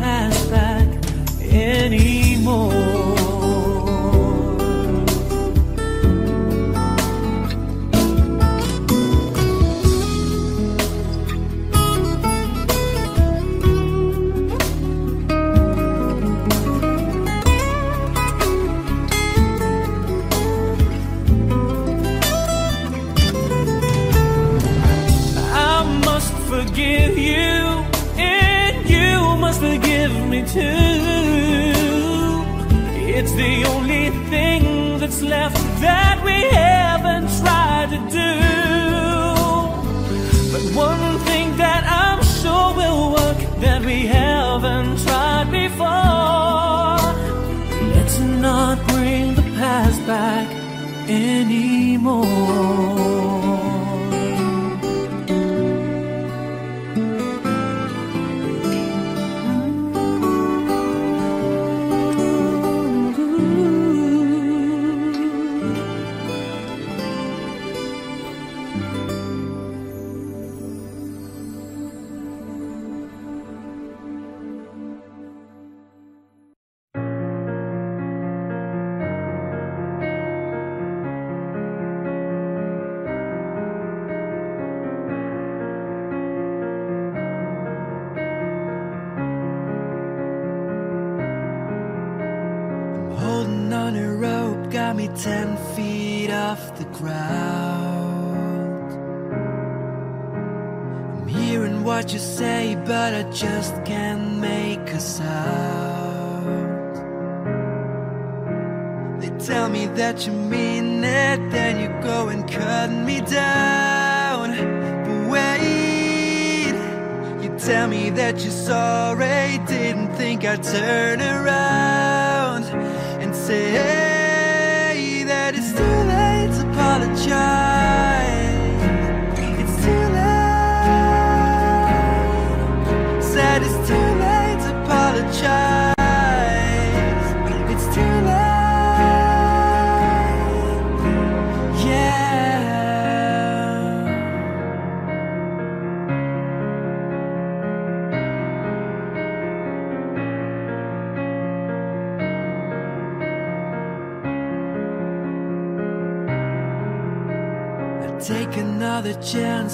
pass back any.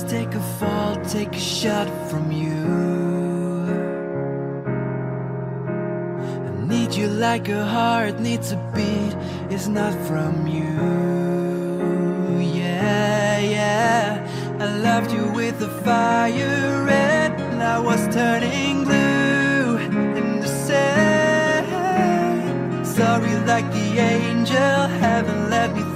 take a fall, take a shot from you. I need you like a heart needs a beat, it's not from you. Yeah, yeah. I loved you with a fire red, and I was turning blue in the sand. Sorry, like the angel, heaven let me.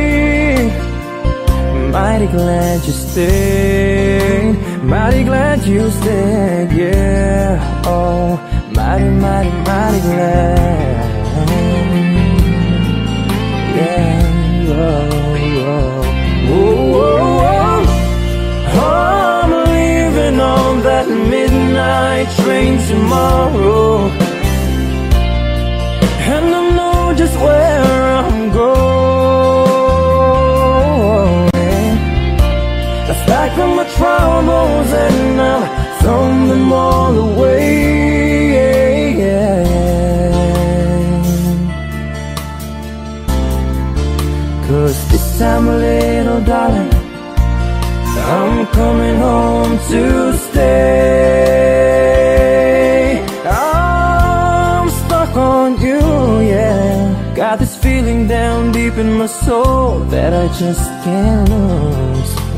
Mighty glad you stayed. Mighty glad you stayed. Yeah. Oh, mighty, mighty, mighty glad. Yeah. Oh, oh. I'm leaving on that midnight train tomorrow. And I know just where I've packed my troubles and I've thrown them all away. Cause this time, little darling, I'm coming home to stay. I'm stuck on you, yeah. Got this feeling down deep in my soul that I just can't lose.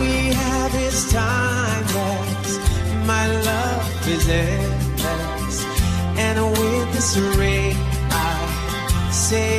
we have is timeless. My love is endless. And with this ring, I say.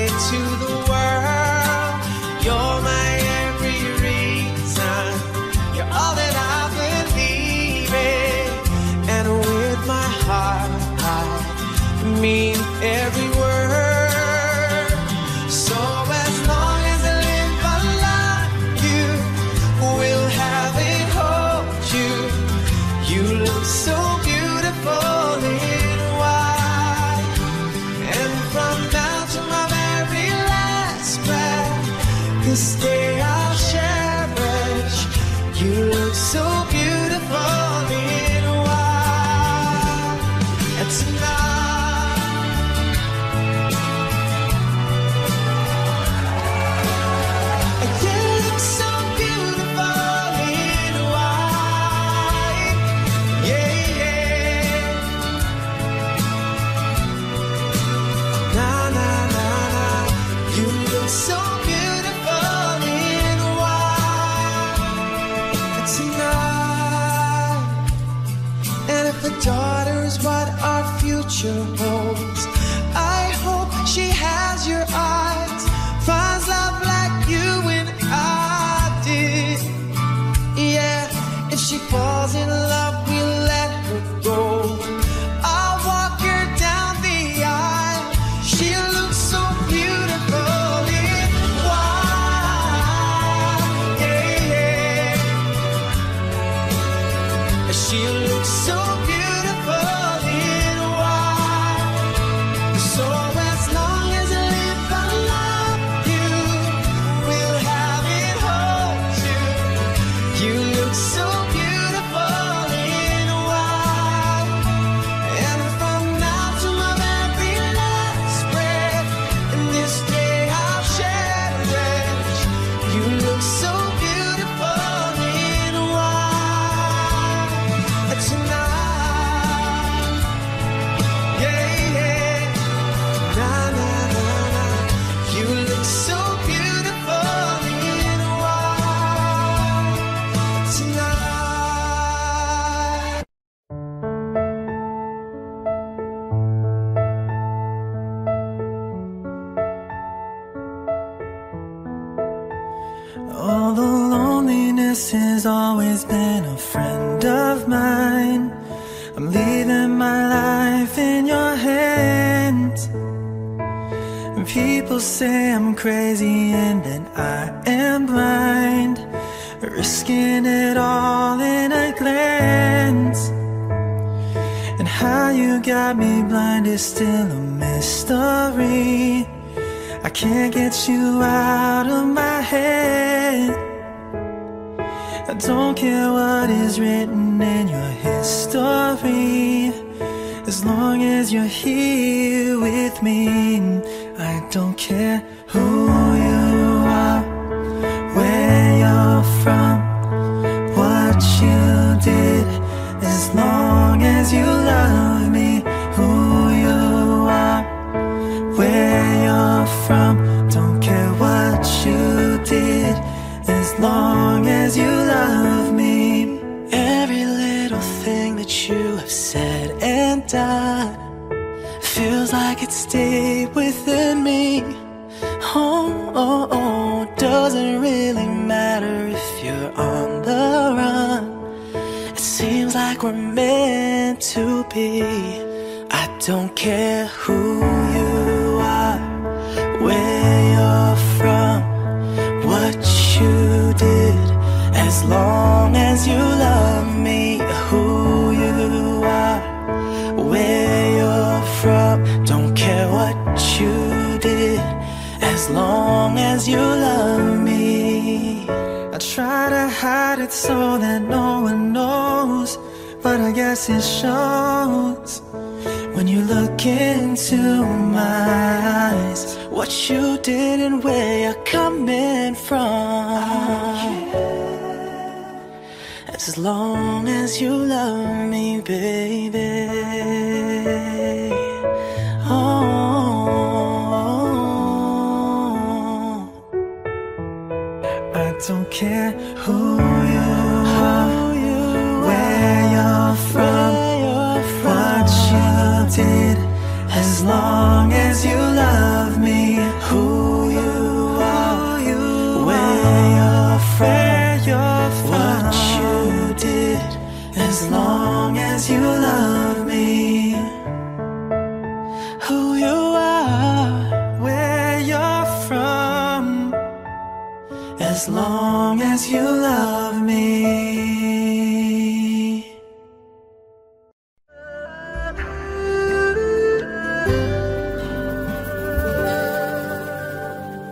Hide it so that no one knows, but I guess it shows when you look into my eyes. What you did and where you're coming from. As long as you love me, baby. As long as you love me.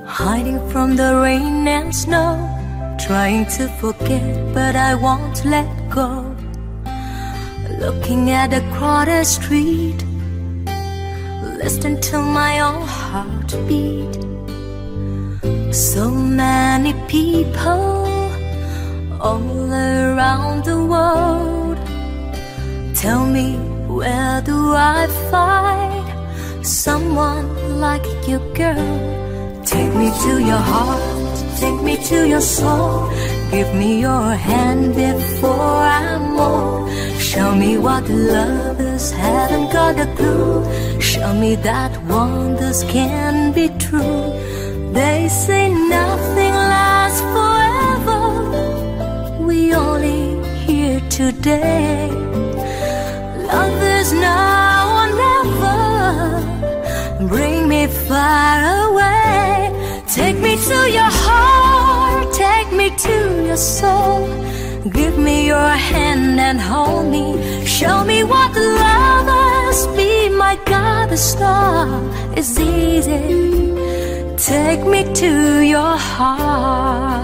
Hiding from the rain and snow, trying to forget, but I won't let go. Looking at a crowded street, listen to my own heart beat. So many people all around the world. Tell me, where do I find someone like you, girl? Take me to your heart, take me to your soul. Give me your hand before I'm old. Show me what lovers haven't got a clue. Show me that wonders can be true. They say nothing lasts forever. We only here today. Love is now or never. Bring me far away. Take me to your heart. Take me to your soul. Give me your hand and hold me. Show me what love is. Be my God, the star is easy. Take me to your heart.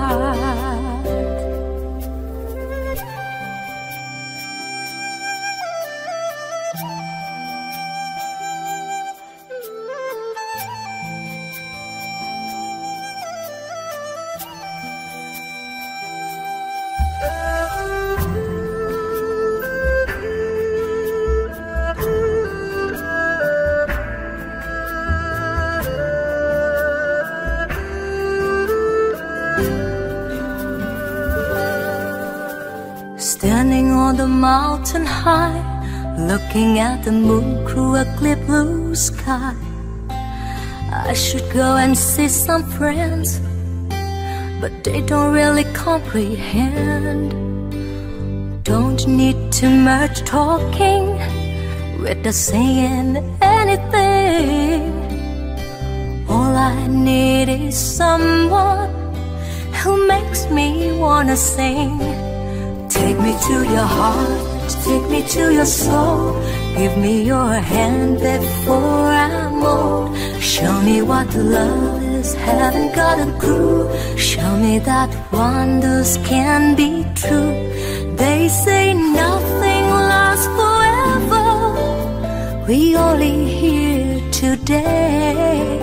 High, looking at the moon through a clear blue sky. I should go and see some friends, but they don't really comprehend. Don't need too much talking without saying anything. All I need is someone who makes me wanna sing. Take me to your heart, take me to your soul. Give me your hand before I'm old. Show me what love is, haven't got a clue. Show me that wonders can be true. They say nothing lasts forever. We only here today.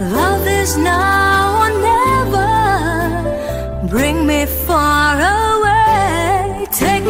Love is now or never. Bring me far away.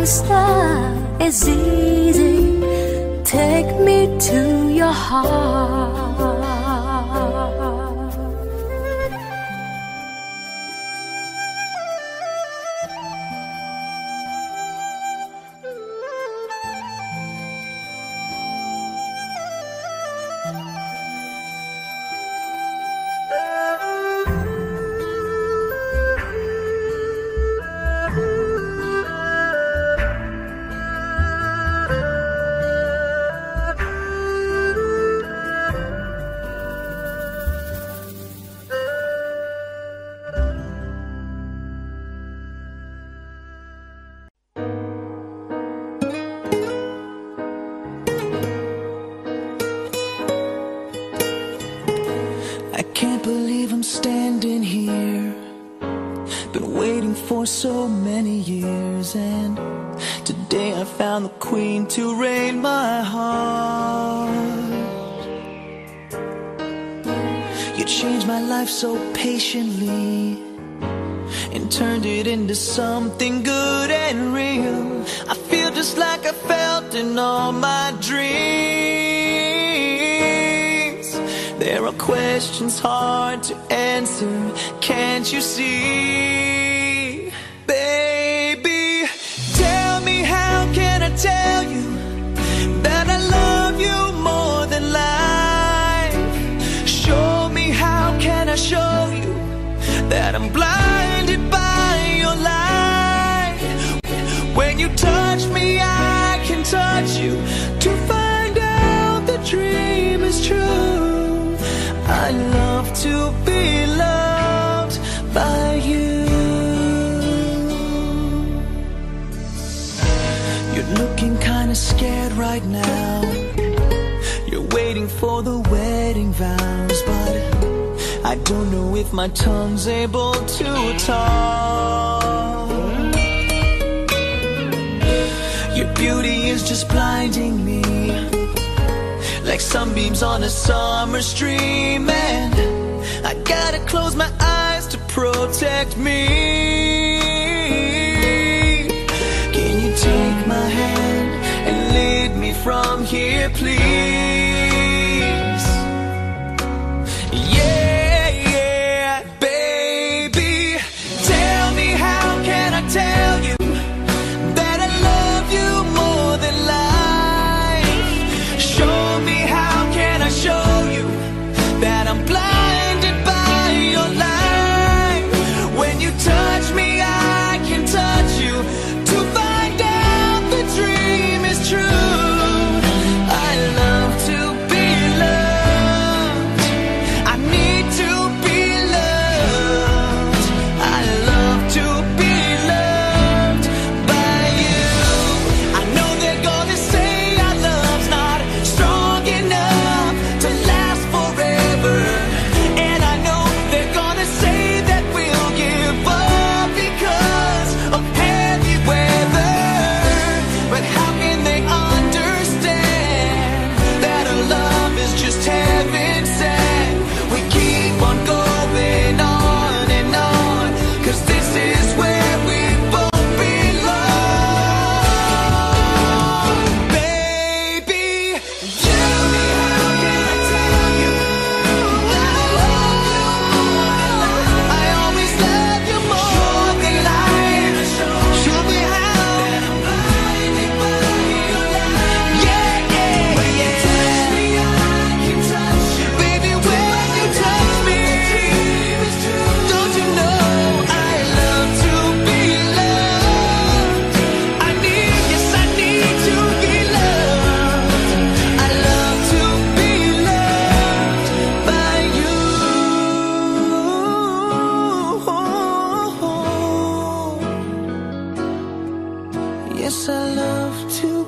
it's is easy. Take me to your heart. life so patiently and turned it into something good and real. I feel just like I felt in all my dreams. There are questions hard to answer, can't you see? right now. You're waiting for the wedding vows But I don't know if my tongue's able to talk. Your beauty is just blinding me Like sunbeams on a summer stream. And I gotta close my eyes to protect me. Yes, I love to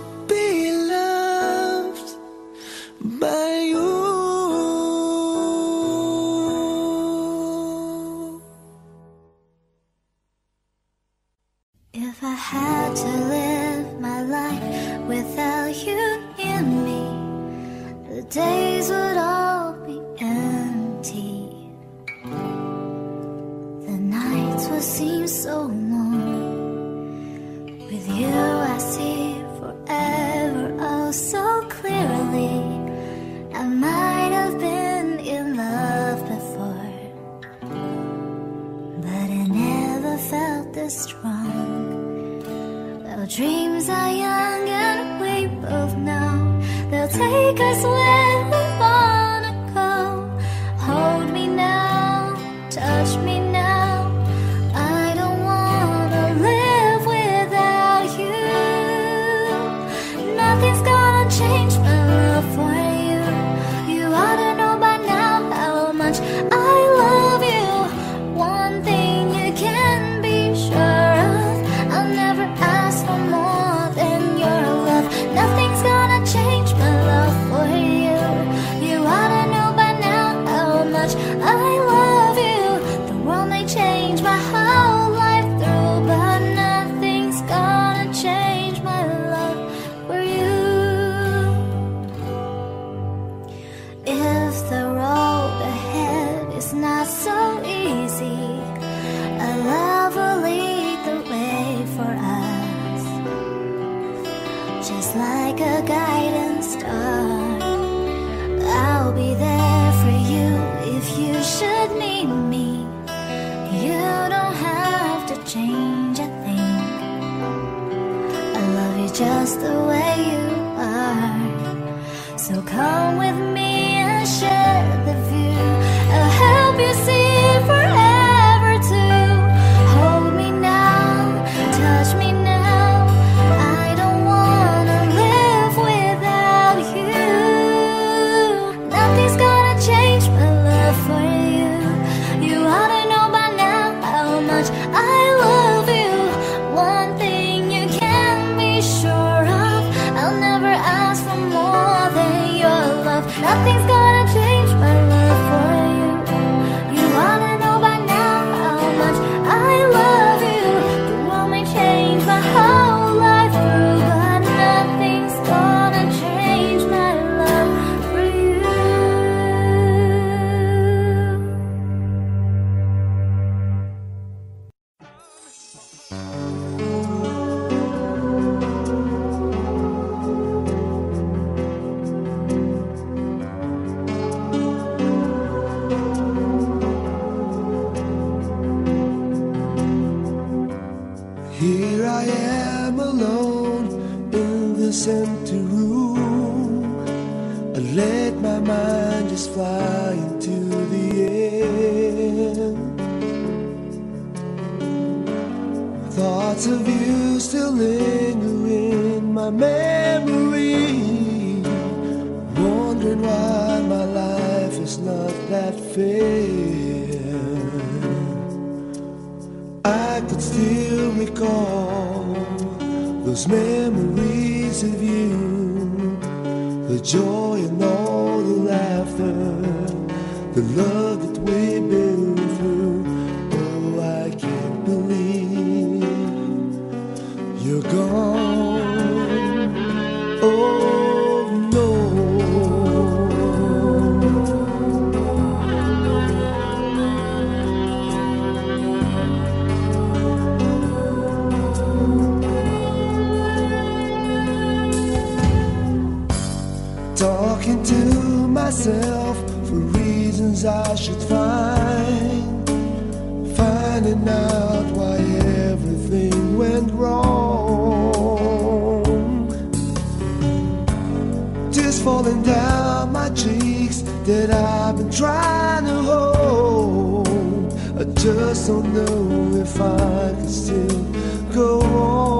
falling down my cheeks that I've been trying to hold. I just don't know if I can still go on.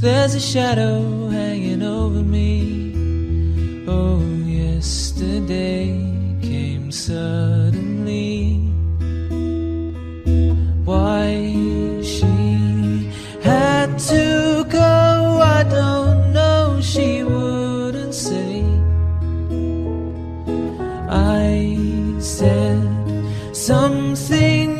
There's a shadow hanging over me. Oh, yesterday came suddenly. Why she had to go, I don't know. She wouldn't say. I said something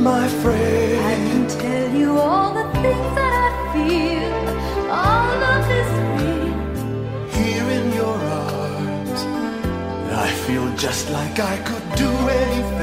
my friend. I can tell you all the things that I feel. All of this real. Here in your arms, I feel just like I could do anything.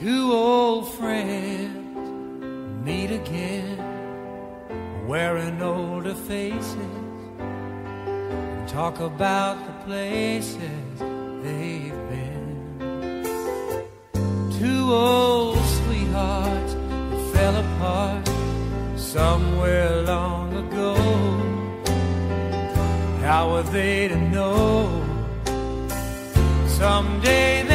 Two old friends meet again, wearing older faces, and talk about the places they've been. Two old sweethearts that fell apart somewhere long ago. How are they to know? Someday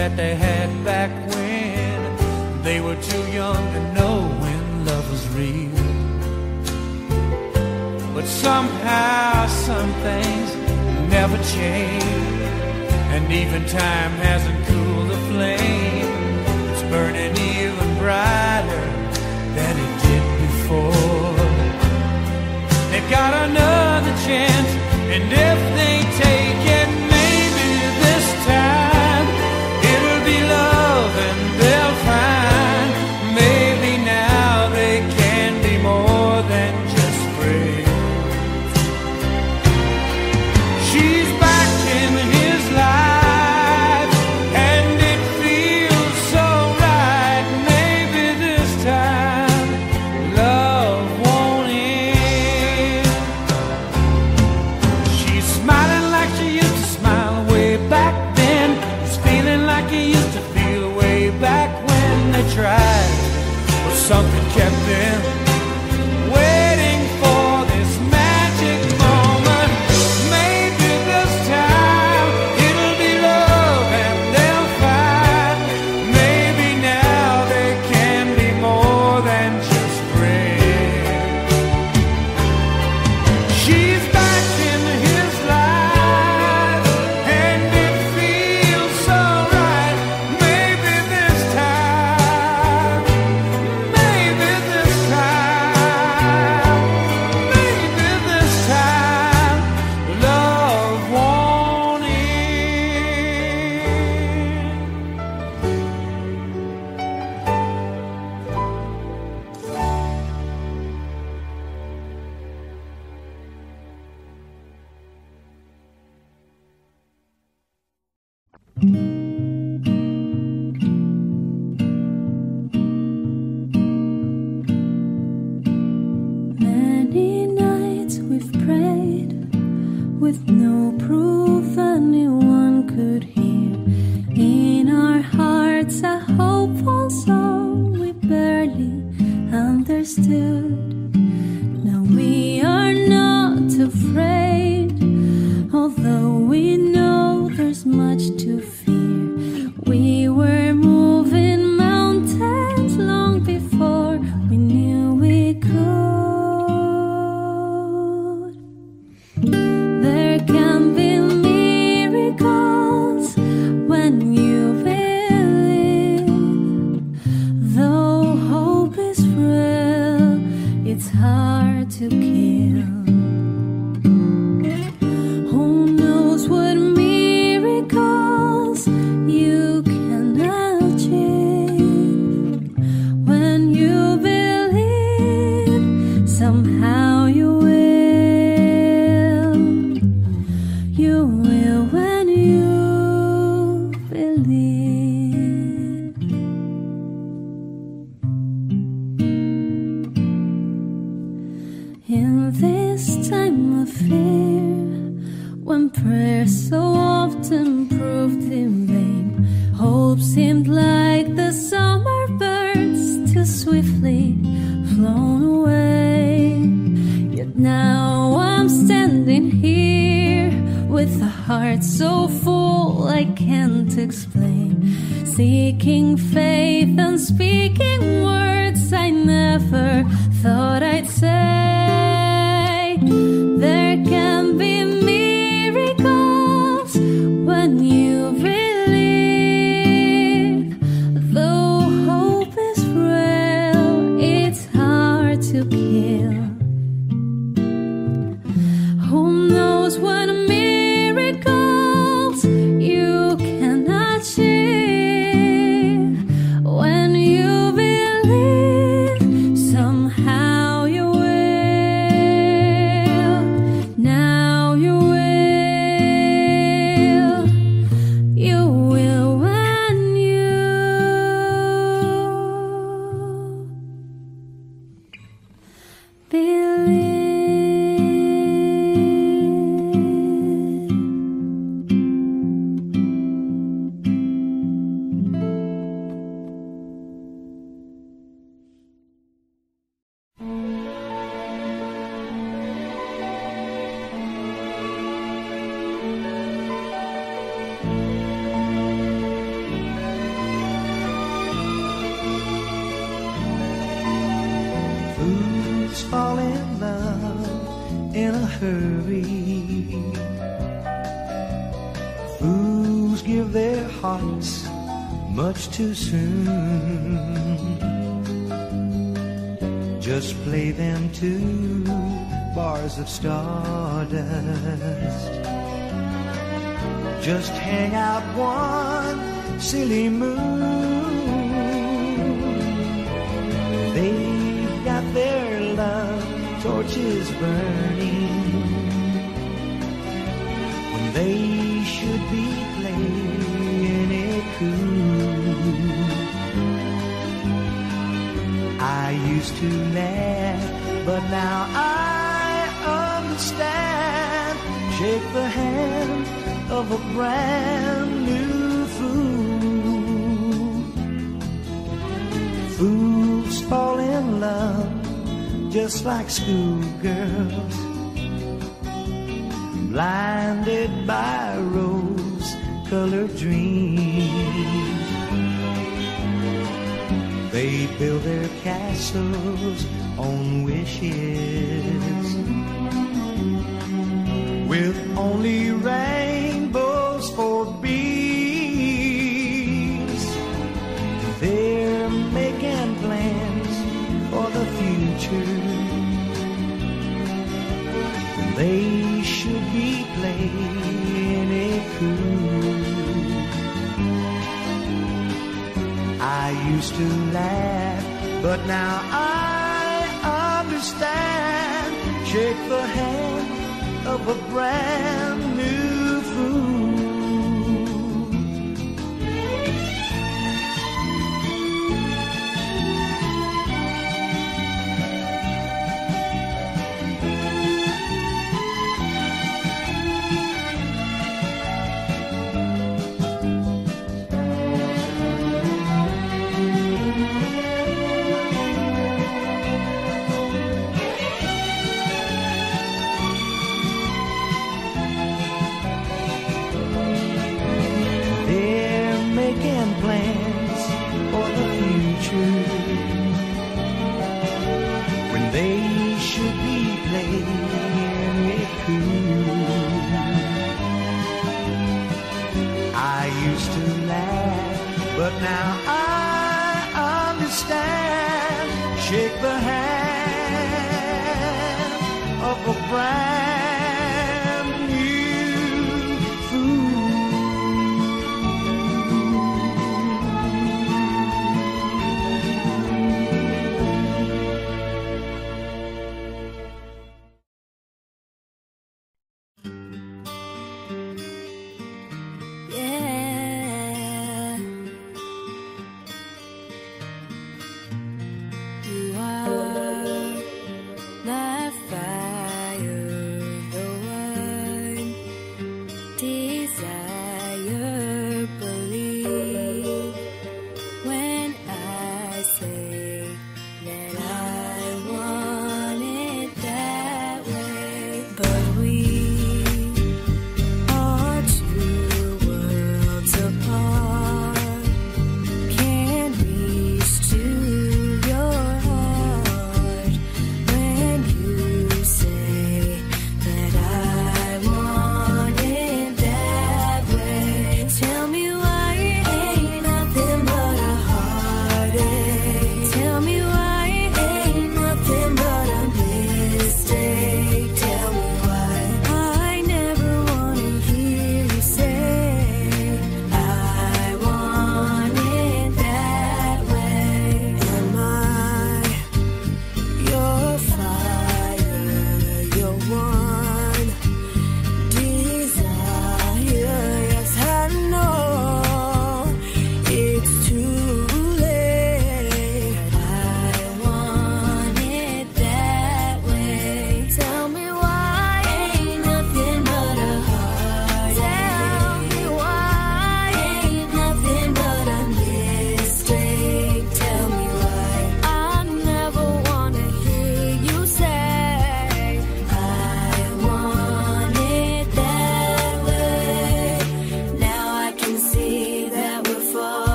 that they had back when they were too young to know when love was real. But somehow some things never change, and even time hasn't cooled the flame. It's burning even brighter than it did before. They've got another chance, and if they take tried, but something kept them. is burning when they should be playing it cool. I used to laugh, but now I understand. Shake the hand of a brand new fool. Fools fall in love just like schoolgirls, blinded by rose-colored dreams. They build their castles on wishes with only rain picture, they should be playing it cool. I used to laugh, but now I understand. Shake the hand of a brand Stand, Shake the hand of a friend.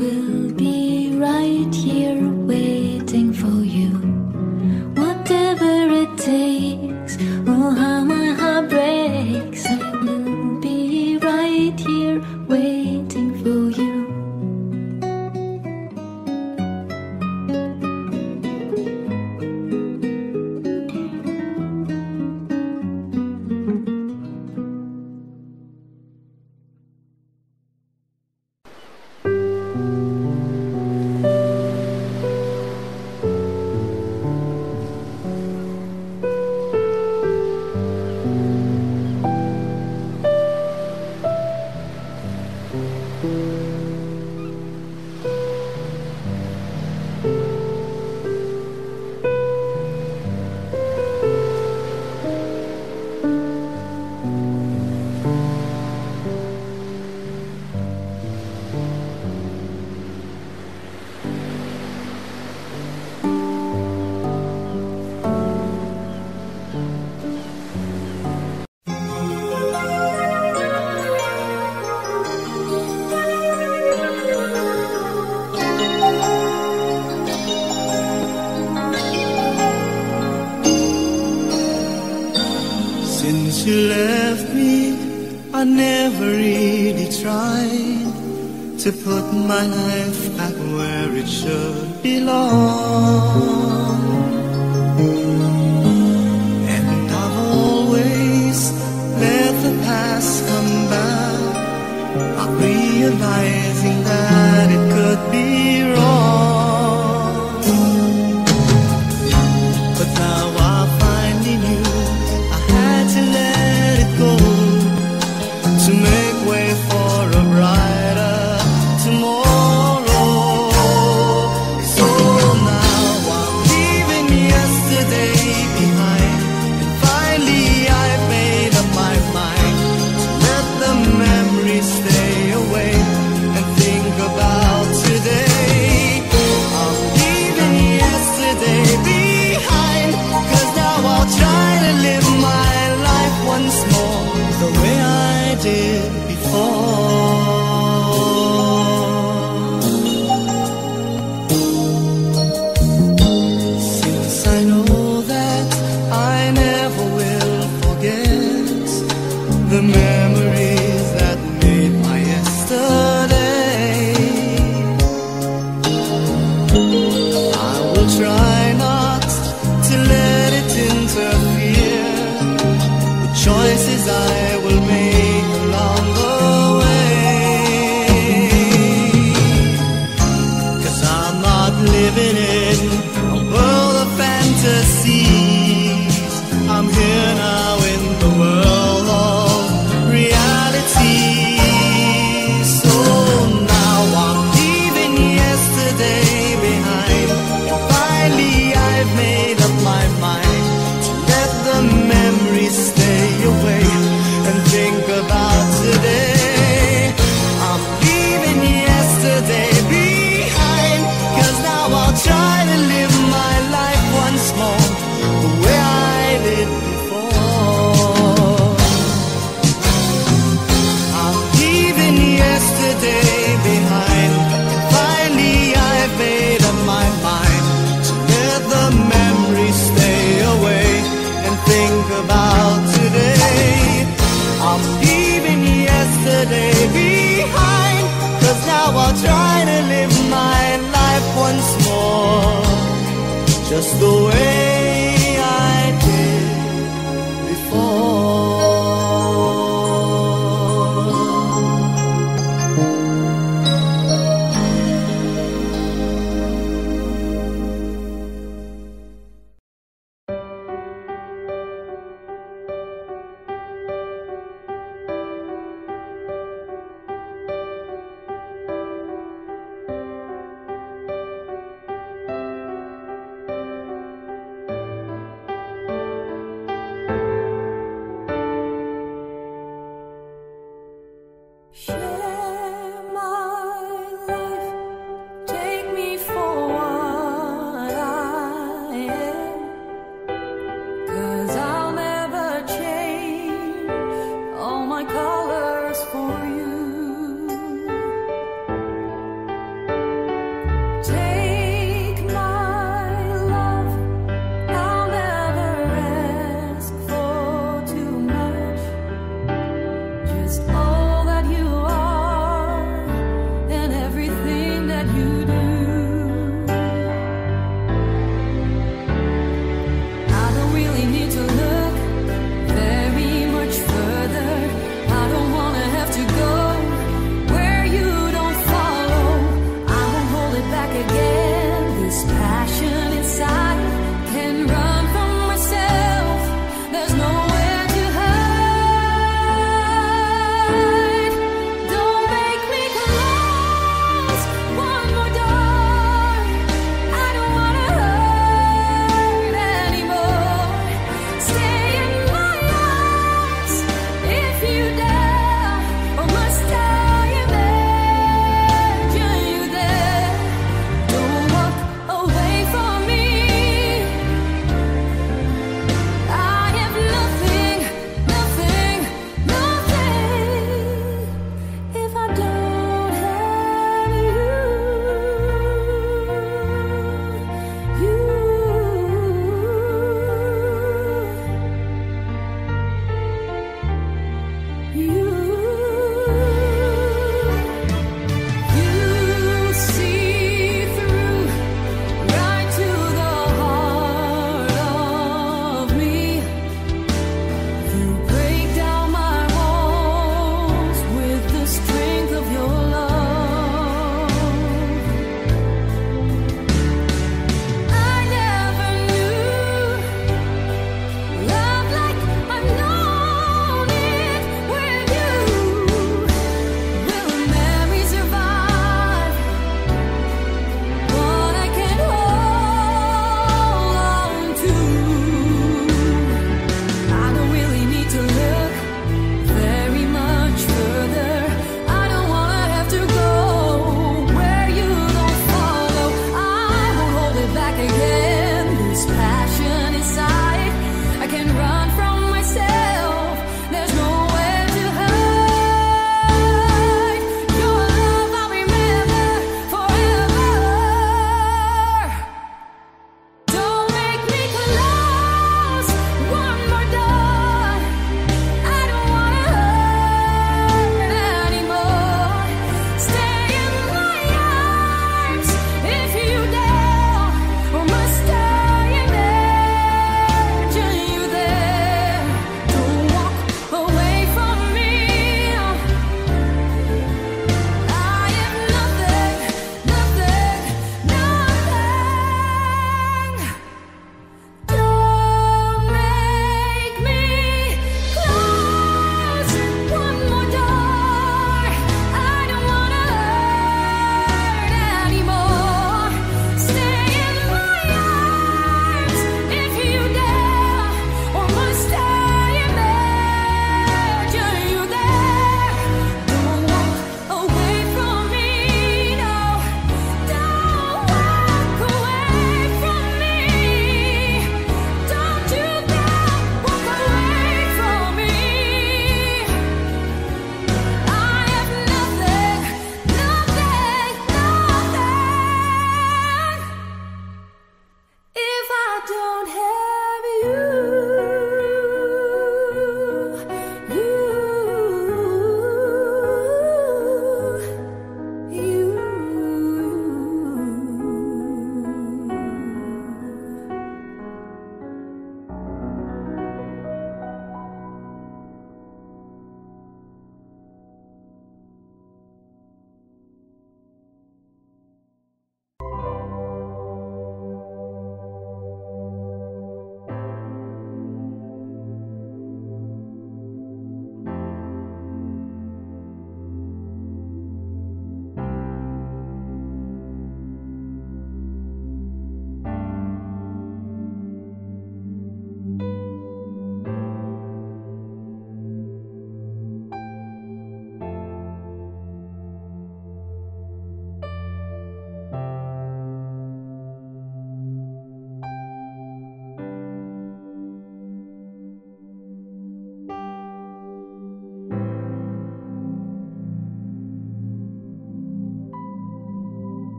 Will be right here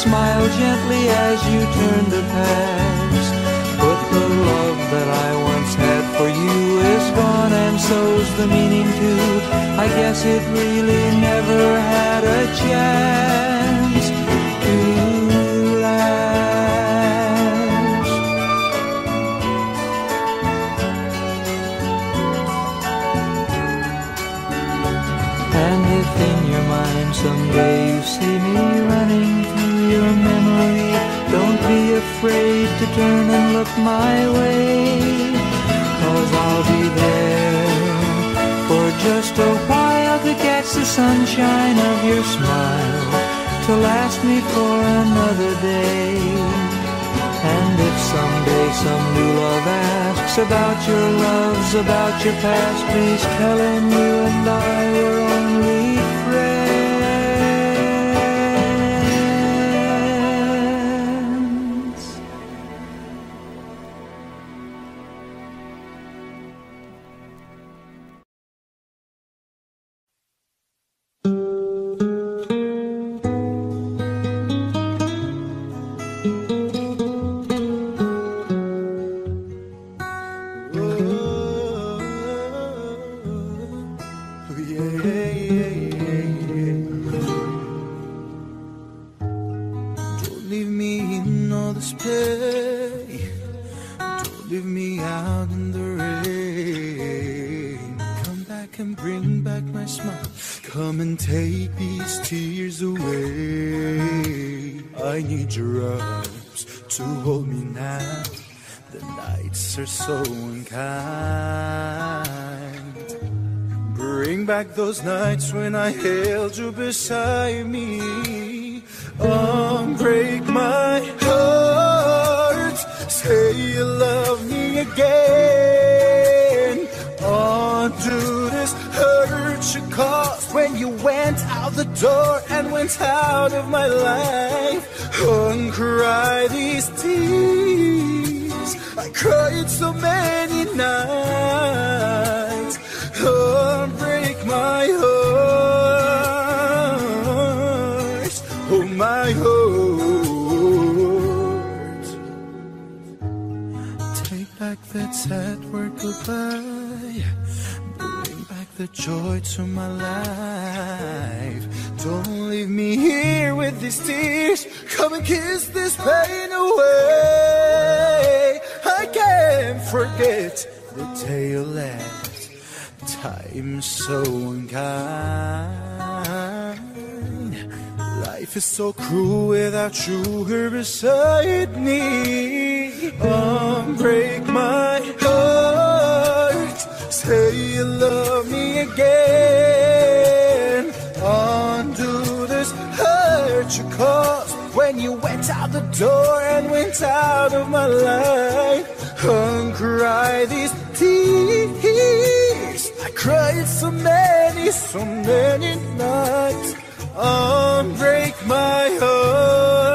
Smile gently as you turn to pass. But the love that I once had for you is gone, and so's the meaning too. I guess it really never had a chance to last. And if in your mind someday turn and look my way. Cause I'll be there for just a while to catch the sunshine of your smile, to last me for another day. And if someday some new love asks about your loves, about your past, please tell him you and I were only friends. I held you beside me. Unbreak my heart. Say you love me again. Undo this hurt you caused when you went out the door and went out of my life. Uncry these tears. I cried so many nights. That word goodbye. Bring back the joy to my life. Don't leave me here with these tears. Come and kiss this pain away. I can't forget the day you left. Time's so unkind. Life is so cruel without you here beside me. Unbreak my heart. Say you love me again. Undo this hurt you caused when you went out the door and went out of my life. Uncry these tears. I cried so many, so many nights. Unbreak my heart.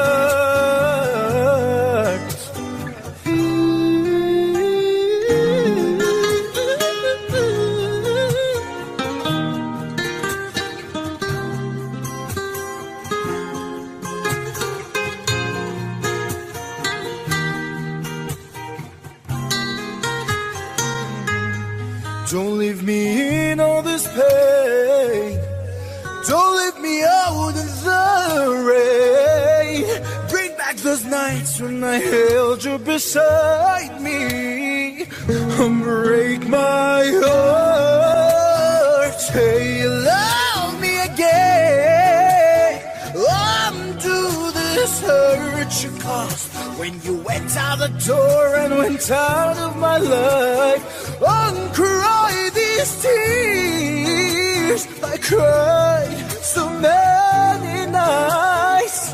Those nights when I held you beside me. Break my heart. Say you love me again. Undo this hurt you cost when you went out the door and went out of my life. Uncry these tears I cried so many nights.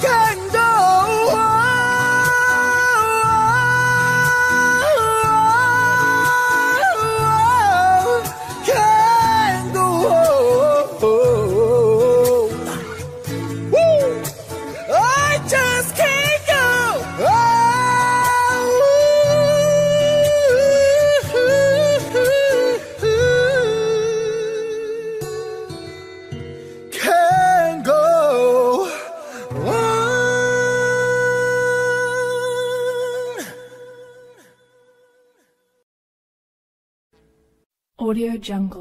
Just Jungle.